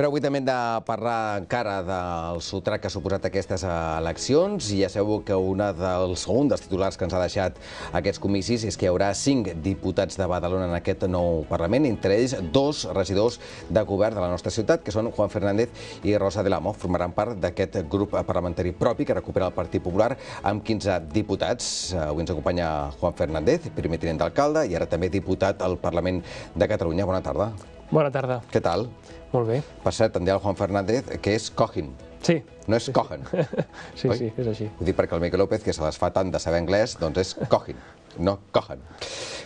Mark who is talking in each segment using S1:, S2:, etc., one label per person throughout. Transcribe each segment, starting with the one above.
S1: Però avui també hem de parlar encara del sotrac que ha suposat aquestes eleccions i ja sabeu que una dels, un dels titulars que ens ha deixat aquests comicis és que hi haurà cinc diputats de Badalona en aquest nou Parlament, entre ells dos regidors de govern de la nostra ciutat, que són Juan Fernández i Rosa de l'Amo. Formaran part d'aquest grup parlamentari propi que recupera el Partit Popular amb 15 diputats. Avui ens acompanya Juan Fernández, primer tinent d'alcalde i ara també diputat al Parlament de Catalunya. Bona tarda.
S2: Bona tarda.
S1: Què tal?
S2: Molt bé.
S1: Per cert, em deia el Juan Fernández que és Cohin.
S2: Sí.
S1: No és
S2: sí,
S1: Cohen.
S2: Sí,
S1: oi?
S2: sí, és així.
S1: Ho dic perquè el Miquel López, que se les fa tant de saber anglès, doncs és Cohin, no Cohen.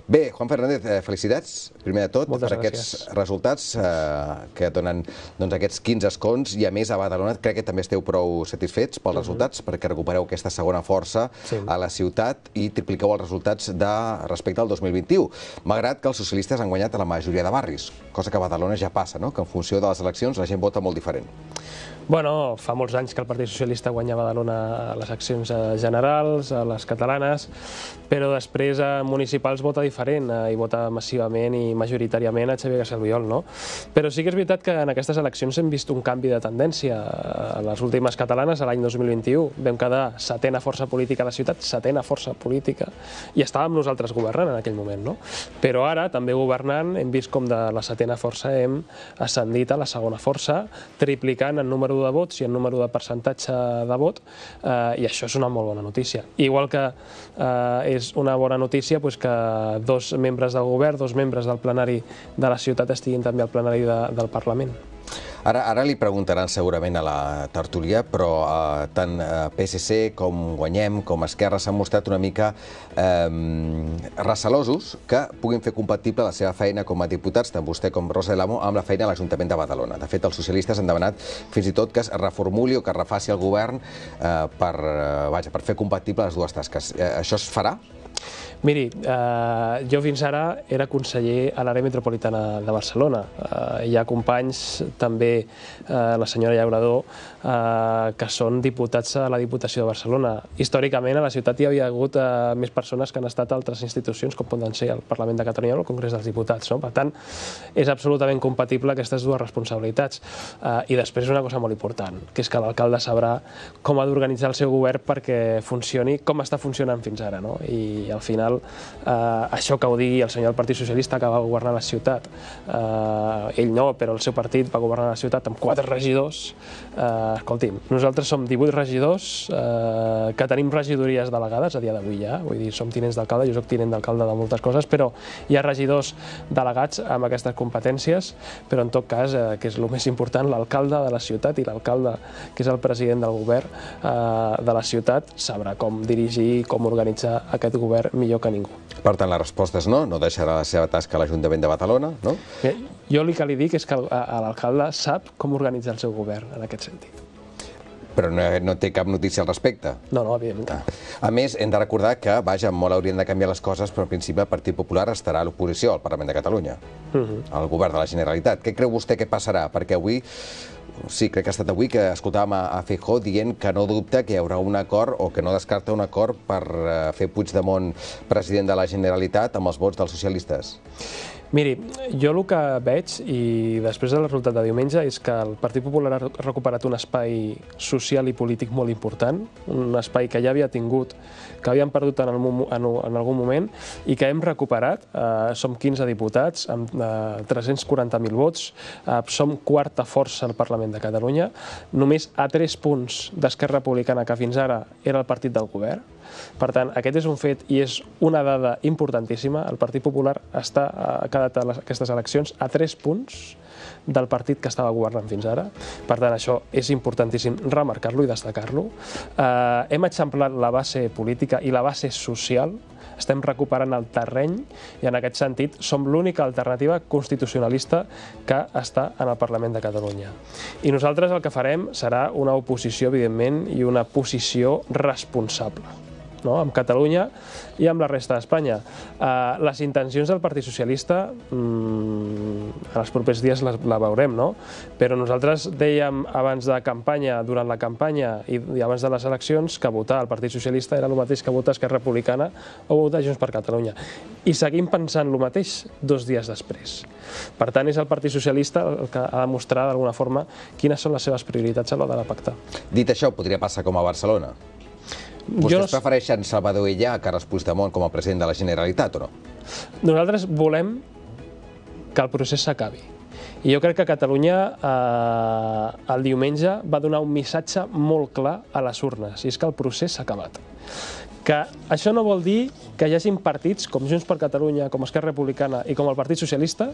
S1: Bé, Juan Fernández, eh, felicitats, primer de tot,
S2: Moltes
S1: per
S2: gràcies.
S1: aquests resultats eh, que donen doncs, aquests 15 escons, i a més a Badalona crec que també esteu prou satisfets pels resultats, perquè recupereu aquesta segona força.
S2: Sí.
S1: a la ciutat i tripliqueu els resultats de respecte al 2021, malgrat que els socialistes han guanyat a la majoria de barris, cosa que a Badalona ja passa, no? que en funció de les eleccions la gent vota molt diferent.
S2: Bueno, fa molts anys que el Partit Socialista guanya a Badalona a les accions eh, generals, a les catalanes, però després a municipals vota diferent eh, i vota massivament i majoritàriament a Xavier Casalbiol, no? Però sí que és veritat que en aquestes eleccions hem vist un canvi de tendència. A les últimes catalanes, a l'any 2021, vam quedar setena força política a la ciutat, setena força política, i estàvem nosaltres governant en aquell moment, no? Però ara, també governant, hem vist com de la setena força hem ascendit a la segona força, triplicant en número de vots i en número de percentatge de vot, eh, i això és una molt bona notícia. Igual que eh, és una bona notícia pues, que dos membres del govern, dos membres del plenari de la ciutat estiguin també al plenari de, del Parlament.
S1: Ara, ara li preguntaran segurament a la tertúlia, però eh, tant eh, PSC com Guanyem, com Esquerra s'han mostrat una mica eh, recelosos que puguin fer compatible la seva feina com a diputats, tant vostè com Rosa de l'Amo, amb la feina a l'Ajuntament de Badalona. De fet, els socialistes han demanat fins i tot que es reformuli o que refaci el govern eh, per, eh, vaja, per fer compatible les dues tasques. Eh, això es farà?
S2: Miri, eh, jo fins ara era conseller a l'àrea metropolitana de Barcelona. Eh, hi ha companys, també eh, la senyora Llaurador, eh, que són diputats a la Diputació de Barcelona. Històricament a la ciutat hi havia hagut eh, més persones que han estat a altres institucions, com poden ser el Parlament de Catalunya o el Congrés dels Diputats. No? Per tant, és absolutament compatible aquestes dues responsabilitats. Eh, I després una cosa molt important, que és que l'alcalde sabrà com ha d'organitzar el seu govern perquè funcioni com està funcionant fins ara. No? I al final eh, això que ho digui el senyor del Partit Socialista que va governar la ciutat, eh, ell no, però el seu partit va governar la ciutat amb quatre regidors, eh, escolti'm, nosaltres som 18 regidors eh, que tenim regidories delegades a dia d'avui ja, vull dir, som tinents d'alcalde, jo soc tinent d'alcalde de moltes coses, però hi ha regidors delegats amb aquestes competències, però en tot cas, eh, que és el més important, l'alcalde de la ciutat i l'alcalde, que és el president del govern eh, de la ciutat, sabrà com dirigir, com organitzar aquest govern millor que ningú.
S1: Per tant, la resposta és no, no deixarà la seva tasca a l'Ajuntament de Badalona, no?
S2: Bé, jo el que li dic és que l'alcalde sap com organitzar el seu govern en aquest sentit.
S1: Però no, no té cap notícia al respecte.
S2: No, no, evidentment no.
S1: A més, hem de recordar que, vaja, molt haurien de canviar les coses, però en principi el Partit Popular estarà a l'oposició al Parlament de Catalunya, al govern de la Generalitat. Què creu vostè que passarà? Perquè avui, sí, crec que ha estat avui que escoltàvem a, a Feijó dient que no dubta que hi haurà un acord o que no descarta un acord per eh, fer Puigdemont president de la Generalitat amb els vots dels socialistes.
S2: Miri, jo el que veig, i després del resultat de diumenge, és que el Partit Popular ha recuperat un espai social i polític molt important, un espai que ja havia tingut, que havíem perdut en, el, en, en algun moment, i que hem recuperat. Eh, som 15 diputats, amb eh, 340.000 vots, eh, som quarta força al Parlament de Catalunya, només a tres punts d'Esquerra Republicana, que fins ara era el partit del govern, per tant, aquest és un fet i és una dada importantíssima. El Partit Popular està, ha quedat a les, aquestes eleccions a tres punts del partit que estava governant fins ara. Per tant, això és importantíssim remarcar-lo i destacar-lo. Eh, hem eixamplat la base política i la base social estem recuperant el terreny i en aquest sentit som l'única alternativa constitucionalista que està en el Parlament de Catalunya. I nosaltres el que farem serà una oposició, evidentment, i una posició responsable. No? amb Catalunya i amb la resta d'Espanya. Uh, les intencions del Partit Socialista mm, en els propers dies la, la veurem, no? però nosaltres dèiem abans de campanya, durant la campanya i, i abans de les eleccions que votar el Partit Socialista era el mateix que votar Esquerra Republicana o votar Junts per Catalunya. I seguim pensant el mateix dos dies després. Per tant, és el Partit Socialista el que ha de mostrar d'alguna forma quines són les seves prioritats a l'hora de pactar.
S1: Dit això, podria passar com a Barcelona? Vostès no... prefereixen Salvador Illa a Carles Puigdemont com a president de la Generalitat o no?
S2: Nosaltres volem que el procés s'acabi. I jo crec que Catalunya eh, el diumenge va donar un missatge molt clar a les urnes, i és que el procés s'ha acabat. Que això no vol dir que hi hagin partits com Junts per Catalunya, com Esquerra Republicana i com el Partit Socialista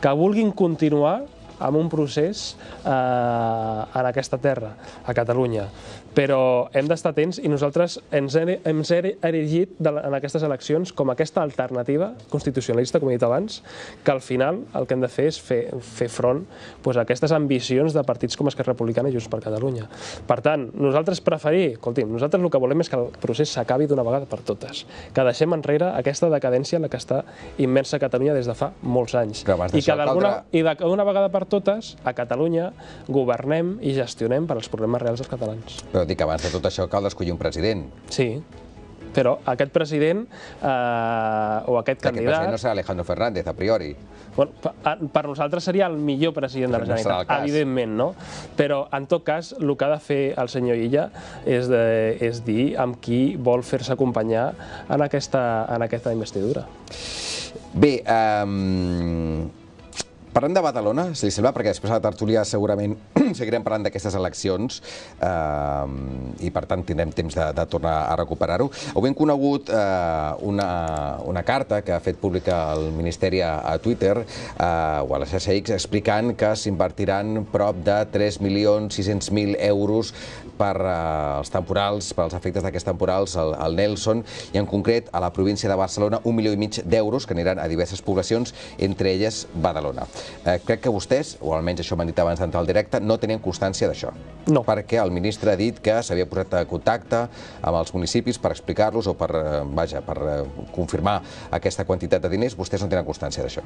S2: que vulguin continuar amb un procés eh, en aquesta terra, a Catalunya. Però hem d'estar atents i nosaltres ens hem, ens hem erigit de, en aquestes eleccions com aquesta alternativa constitucionalista, com he dit abans, que al final el que hem de fer és fer, fer front pues, a aquestes ambicions de partits com Esquerra Republicana i Junts per Catalunya. Per tant, nosaltres preferir, escolti'm, nosaltres el que volem és que el procés s'acabi d'una vegada per totes, que deixem enrere aquesta decadència en la que està immersa Catalunya des de fa molts anys.
S1: I que
S2: d'una vegada per totes, a Catalunya, governem i gestionem per als problemes reals dels catalans.
S1: Però dic, abans de tot això cal escollir un president.
S2: Sí, però aquest president eh, o aquest candidat... Aquest
S1: president no serà Alejandro Fernández, a priori.
S2: Bueno, per nosaltres seria el millor president de la Generalitat, no evidentment, no? Però, en tot cas, el que ha de fer el senyor Illa és, de, és dir amb qui vol fer-se acompanyar en aquesta, en aquesta investidura.
S1: Bé, um, Parlem de Badalona, si li sembla, perquè després a la tertúlia segurament seguirem parlant d'aquestes eleccions eh, i per tant tindrem temps de, de tornar a recuperar-ho. Avui hem conegut eh, una, una carta que ha fet pública el Ministeri a, a Twitter eh, o a la xarxa X explicant que s'invertiran prop de 3.600.000 euros per eh, els temporals, per als efectes d'aquests temporals al, al Nelson i en concret a la província de Barcelona un milió i mig d'euros que aniran a diverses poblacions, entre elles Badalona. Eh, crec que vostès, o almenys això m'han dit abans d'entrar al directe, no tenien constància d'això.
S2: No.
S1: Perquè el ministre ha dit que s'havia posat en contacte amb els municipis per explicar-los o per, eh, vaja, per eh, confirmar aquesta quantitat de diners. Vostès no tenen constància d'això.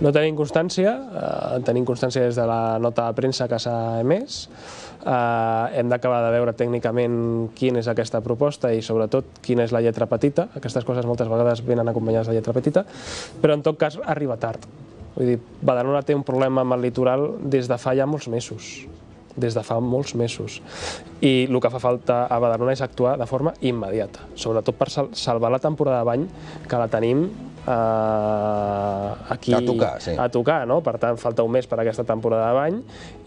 S2: No tenim constància, eh, tenim constància des de la nota de premsa que s'ha emès. Eh, hem d'acabar de veure tècnicament quina és aquesta proposta i sobretot quina és la lletra petita. Aquestes coses moltes vegades venen acompanyades de lletra petita, però en tot cas arriba tard. Vull dir, Badalona té un problema amb el litoral des de fa ja molts mesos des de fa molts mesos. I el que fa falta a Badalona és actuar de forma immediata, sobretot per salvar la temporada de bany, que la tenim eh, aquí
S1: a tocar, sí.
S2: a tocar, no? Per tant, falta un mes per aquesta temporada de bany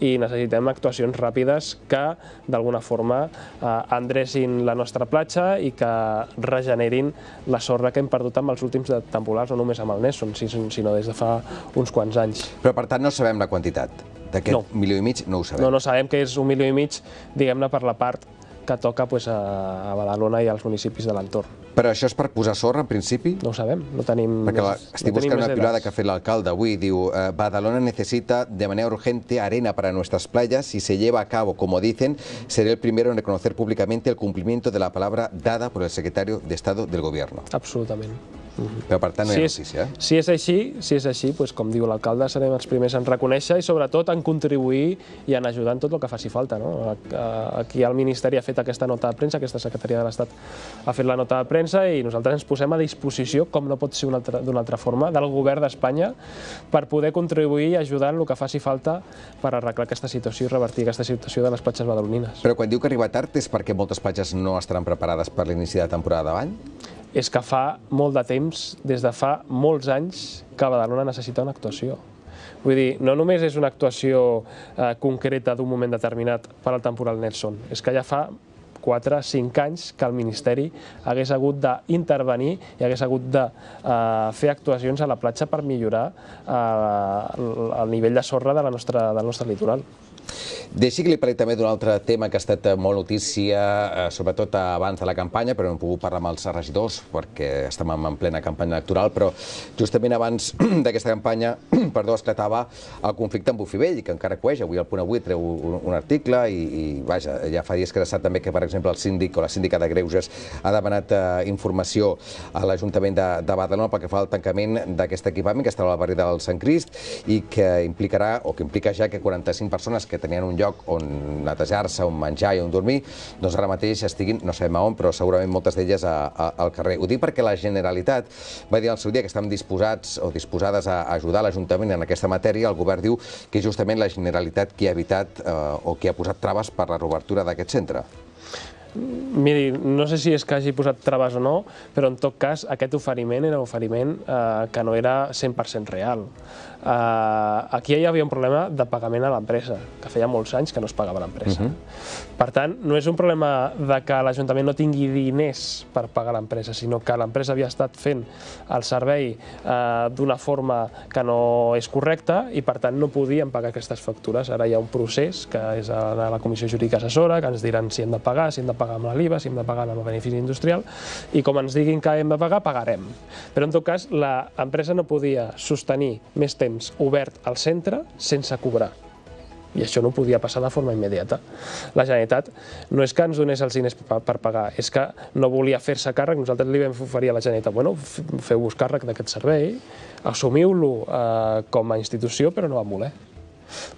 S2: i necessitem actuacions ràpides que, d'alguna forma, eh, endrecin la nostra platja i que regenerin la sorra que hem perdut amb els últims temporals, no només amb el Nesson, sinó des de fa uns quants anys.
S1: Però, per tant, no sabem la quantitat d'aquest no. milió i mig, no ho sabem.
S2: No, no sabem que és un milió i mig, diguem-ne, per la part que toca pues, a, a Badalona i als municipis de l'entorn.
S1: Però això és per posar sorra, en principi?
S2: No ho sabem, no tenim
S1: Perquè la, estic no buscant una pilada que ha fet l'alcalde avui, diu eh, Badalona necesita de manera urgente arena para nuestras playas, si se lleva a cabo, como dicen, seré el primero en reconocer públicamente el cumplimiento de la palabra dada por el secretario de Estado del Gobierno.
S2: Absolutament.
S1: Però per tant no hi ha si notícia.
S2: És, si és així, si és així doncs, com diu l'alcalde, serem els primers en reconèixer i sobretot en contribuir i en ajudar en tot el que faci falta. No? Aquí el Ministeri ha fet aquesta nota de premsa, aquesta secretaria de l'Estat ha fet la nota de premsa i nosaltres ens posem a disposició, com no pot ser d'una altra, altra forma, del govern d'Espanya per poder contribuir i ajudar en el que faci falta per arreglar aquesta situació i revertir aquesta situació de les platges badalonines.
S1: Però quan diu que arriba tard és perquè moltes platges no estaran preparades per l'inici de temporada d'avall?
S2: És que fa molt de temps, des de fa molts anys, que Badalona necessita una actuació. Vull dir, no només és una actuació eh, concreta d'un moment determinat per al temporal Nelson, és que ja fa 4 5 anys que el Ministeri hagués hagut d'intervenir i hagués hagut de eh, fer actuacions a la platja per millorar eh, el nivell de sorra de la nostra, del nostre litoral.
S1: Deixi que li parli també d'un altre tema que ha estat molt notícia, eh, sobretot abans de la campanya, però no hem pogut parlar amb els regidors perquè estem en plena campanya electoral, però justament abans d'aquesta campanya, perdó, esclatava el conflicte amb Bufivell, que encara coeix. Avui el Punt Avui treu un, un article i, i, vaja, ja fa dies que sap també que, per exemple, el síndic o la síndica de Greuges ha demanat eh, informació a l'Ajuntament de, de Badalona pel que fa al tancament d'aquest equipament que estava al barri del Sant Crist i que implicarà, o que implica ja que 45 persones que tenien un lloc on netejar-se, on menjar i on dormir, doncs ara mateix estiguin, no sabem on, però segurament moltes d'elles al carrer. Ho dic perquè la Generalitat va dir al seu dia que estan disposats o disposades a ajudar l'Ajuntament en aquesta matèria. El govern diu que és justament la Generalitat qui ha evitat eh, o qui ha posat traves per la reobertura d'aquest centre.
S2: Miri, no sé si és que hagi posat traves o no, però en tot cas aquest oferiment era un oferiment eh, que no era 100% real. Eh, aquí hi havia un problema de pagament a l'empresa, que feia molts anys que no es pagava l'empresa. Uh mhm. -huh. Per tant, no és un problema de que l'Ajuntament no tingui diners per pagar l'empresa, sinó que l'empresa havia estat fent el servei eh, d'una forma que no és correcta i, per tant, no podien pagar aquestes factures. Ara hi ha un procés, que és a la Comissió Jurídica Assessora, que ens diran si hem de pagar, si hem de pagar amb l'IVA, si hem de pagar amb el benefici industrial, i com ens diguin que hem de pagar, pagarem. Però, en tot cas, l'empresa no podia sostenir més temps obert al centre sense cobrar i això no podia passar de forma immediata. La Generalitat no és que ens donés els diners per pagar, és que no volia fer-se càrrec, nosaltres li vam oferir a la Generalitat, bueno, feu-vos càrrec d'aquest servei, assumiu-lo eh, com a institució, però no va voler.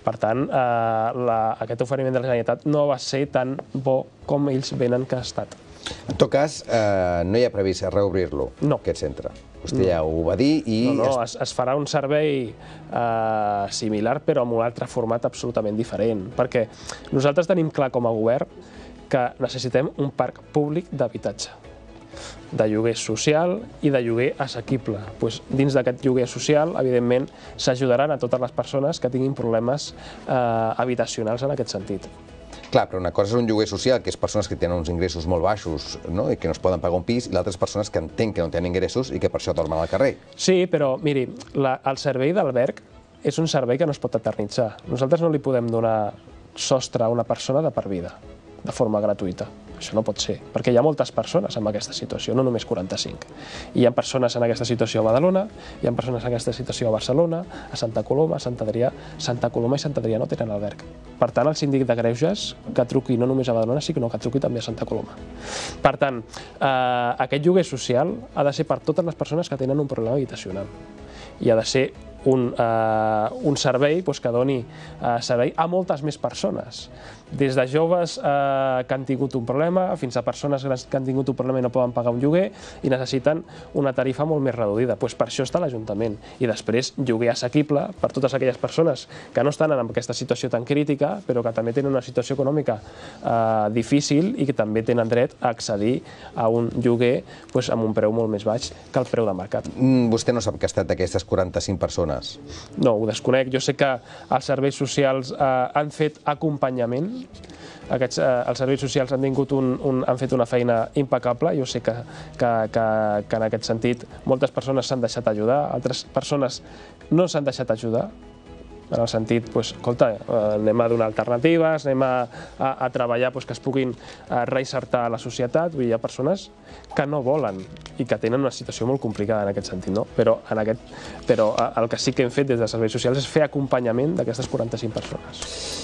S2: Per tant, eh, la, aquest oferiment de la Generalitat no va ser tan bo com ells venen que ha estat.
S1: En tot cas, eh, no hi ha previst reobrir-lo,
S2: no.
S1: aquest centre. Vostè ja ho va dir i...
S2: No, no, es, es farà un servei eh, similar però amb un altre format absolutament diferent, perquè nosaltres tenim clar com a govern que necessitem un parc públic d'habitatge de lloguer social i de lloguer assequible. Pues, dins d'aquest lloguer social, evidentment, s'ajudaran a totes les persones que tinguin problemes eh, habitacionals en aquest sentit.
S1: Clar, però una cosa és un lloguer social, que és persones que tenen uns ingressos molt baixos no? i que no es poden pagar un pis, i l'altra és persones que entenc que no tenen ingressos i que per això dormen al carrer.
S2: Sí, però miri, la, el servei d'alberg és un servei que no es pot eternitzar. Nosaltres no li podem donar sostre a una persona de per vida, de forma gratuïta. Això no pot ser, perquè hi ha moltes persones en aquesta situació, no només 45. I hi ha persones en aquesta situació a Badalona, hi ha persones en aquesta situació a Barcelona, a Santa Coloma, a Sant Adrià. Santa Coloma i Sant Adrià no tenen alberg. Per tant, el síndic de Greuges que truqui no només a Badalona, sinó que truqui també a Santa Coloma. Per tant, eh, aquest lloguer social ha de ser per totes les persones que tenen un problema habitacional i ha de ser un, eh, un servei doncs, que doni eh, servei a moltes més persones. Des de joves eh, que han tingut un problema fins a persones grans que han tingut un problema i no poden pagar un lloguer i necessiten una tarifa molt més reduïda. Doncs per això està l'Ajuntament. I després lloguer assequible per totes aquelles persones que no estan en aquesta situació tan crítica, però que també tenen una situació econòmica eh, difícil i que també tenen dret a accedir a un lloguer doncs, amb un preu molt més baix que el preu de mercat.
S1: Mm, vostè no sap que ha estat d'aquestes 45 persones persones?
S2: No, ho desconec. Jo sé que els serveis socials eh, han fet acompanyament, aquests, eh, els serveis socials han, tingut un, un, han fet una feina impecable. Jo sé que, que, que, que en aquest sentit moltes persones s'han deixat ajudar, altres persones no s'han deixat ajudar, en el sentit, pues, escolta, eh, anem a donar alternatives, anem a, a, a treballar pues, que es puguin eh, reinsertar a la societat. Vull dir, hi ha persones que no volen i que tenen una situació molt complicada en aquest sentit, no? Però, en aquest, però eh, el que sí que hem fet des de serveis socials és fer acompanyament d'aquestes 45 persones.